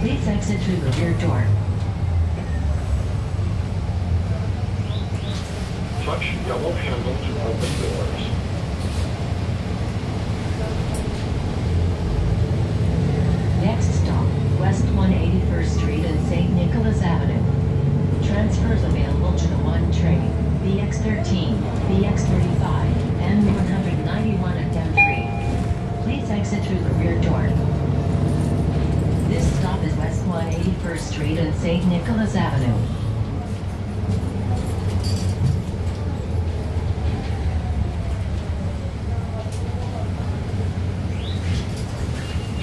Please exit through the rear door. Touch double handle to open doors. 181st Street and St. Nicholas Avenue.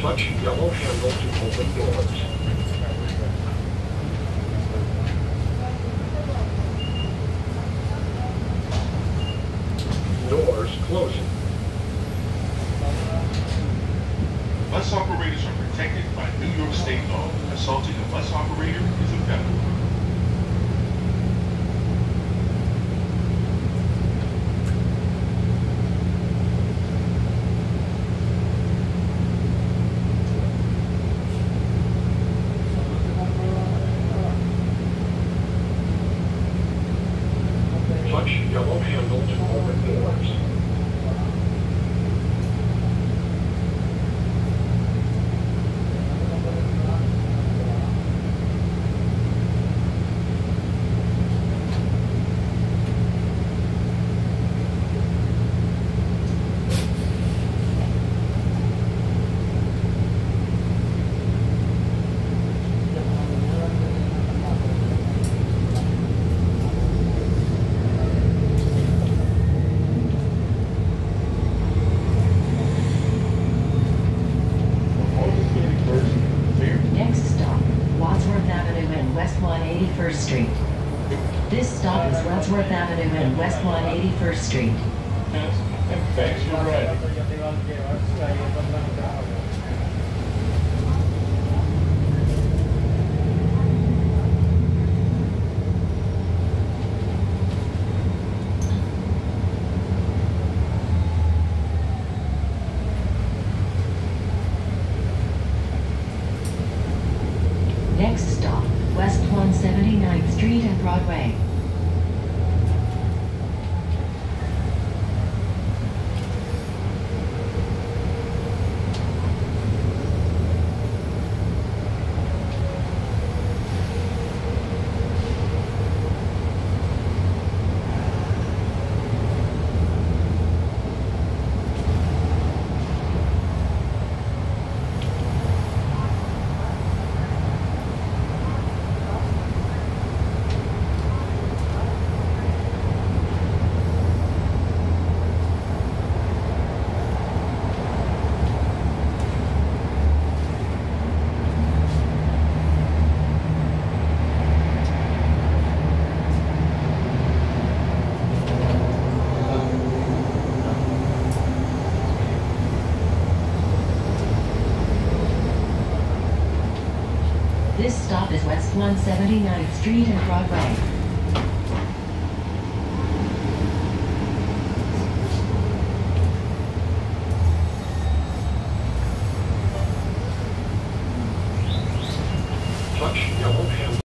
Touch yellow handle to open. Doors Bus operators are protected by New York State law. Assaulting a bus operator is a felony. Touch yellow handle to doors. Next stop, Wadsworth Avenue and West 181st Street. This stop is Wadsworth Avenue and West 181st Street. Thanks, you're right. Next stop, West 179th Street and Broadway. This stop is West 179th Street and Broadway.